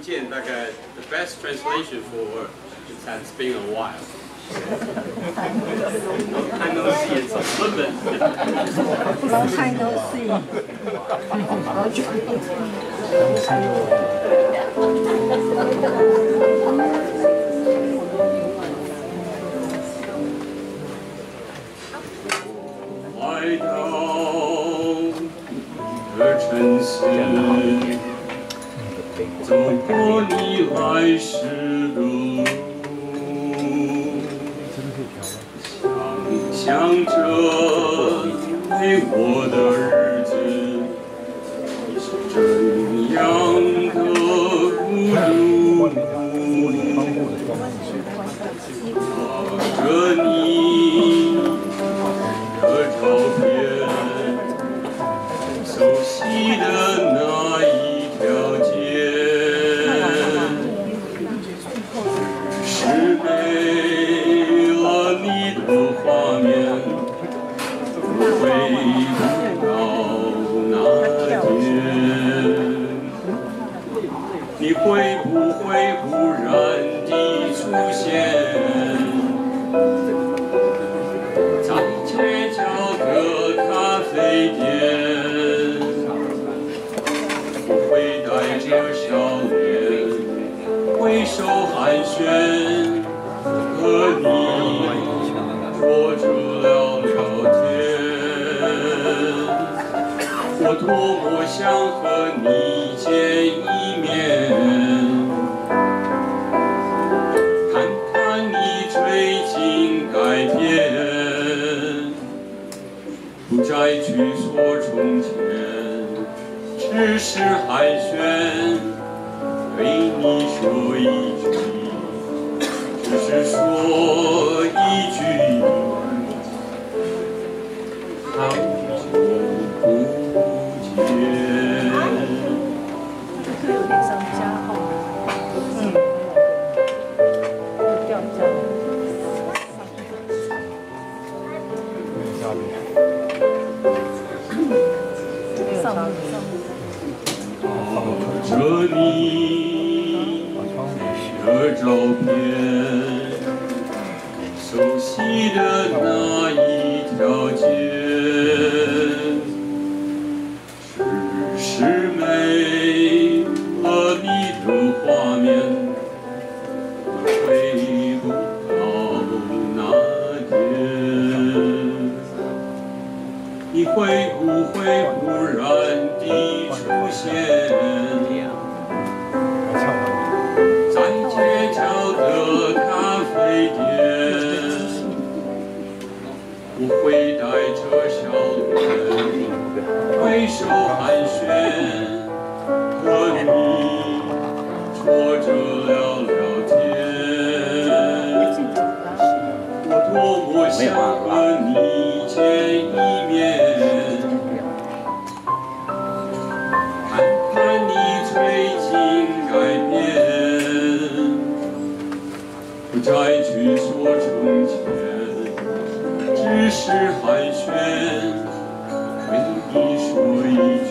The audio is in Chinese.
见大概 the best translation for it has been a while. I know see it's a flippant. Long time no see. 来到这城市， 走过你来时的路，想想着没我的日子，你是怎样的孤独。望着你的照片，你会不会忽然地出现？在街角的咖啡店，我会带着笑脸挥手寒暄，我多么想和你见一面。看看你最近改变，不再去说从前，只是寒暄，对你说一句，只是说上上这里的照片，熟悉的那一你会不会忽然地出现？在街角的咖啡店，我会带着笑脸，挥手寒暄，和你坐着聊聊天。我多么想不再去说从前，只是寒暄，对你说一句，